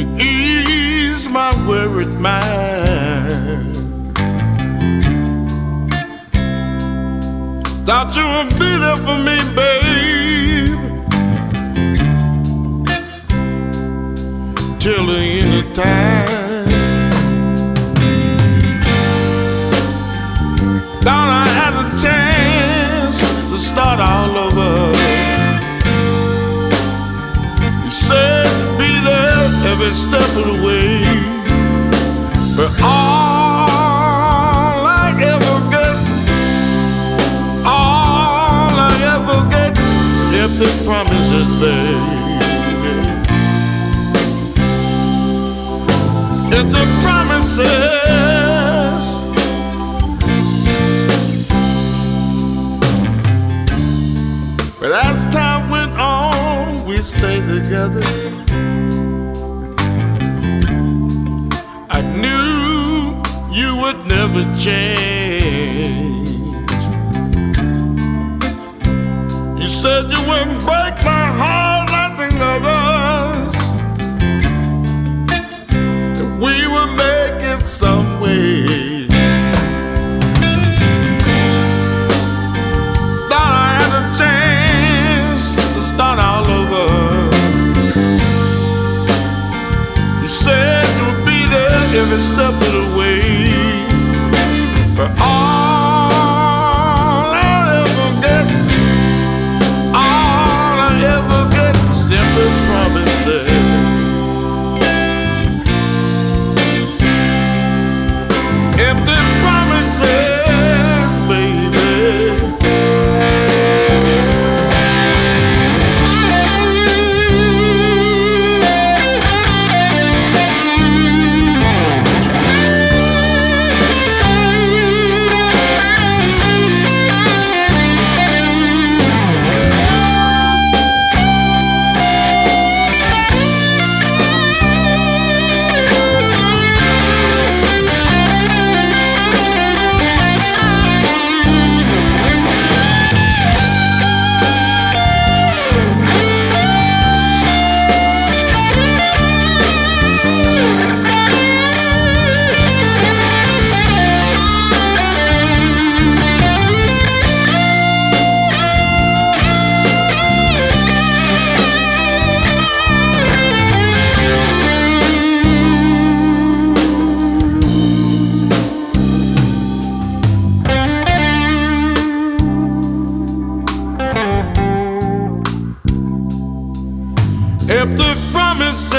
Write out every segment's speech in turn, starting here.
to ease my worried mind. Thought you would be there for me, babe, till the end of time. Every step of the way, but all I ever get, all I ever get is empty promises, baby. Empty promises. But as time went on, we stayed together. Never change. You said you wouldn't break my heart like the Empty promises.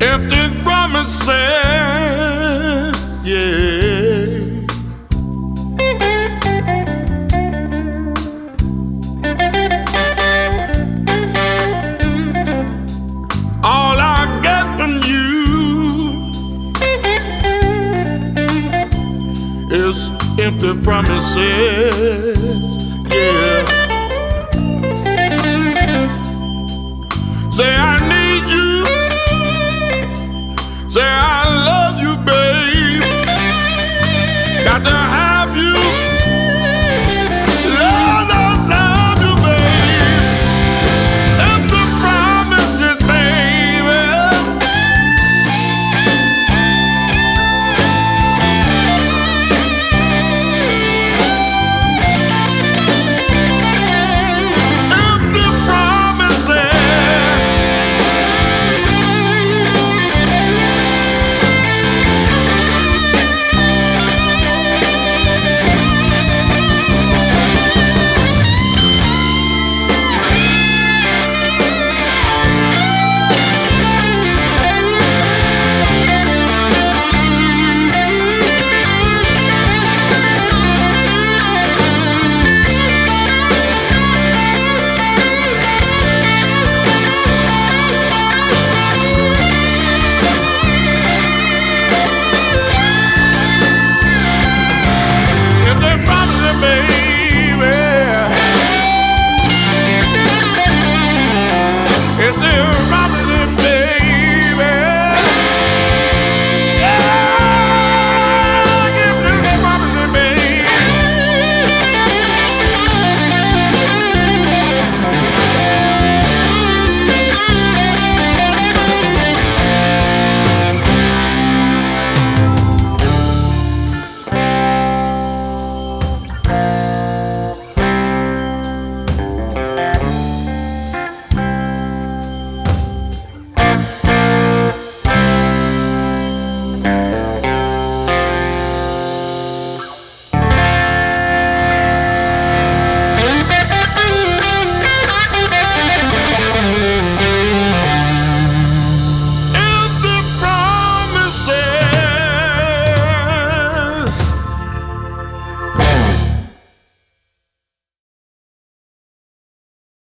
Empty promises. is empty promises. Yeah. Say I need. Yes, sir.